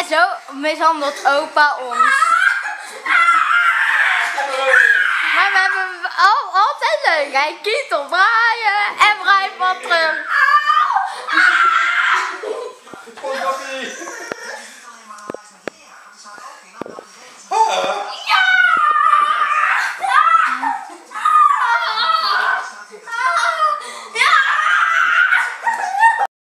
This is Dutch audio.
en zo mishandelt opa ons. Maar we hebben al, altijd leuk. Hij kiet op en Brian van terug. Ja!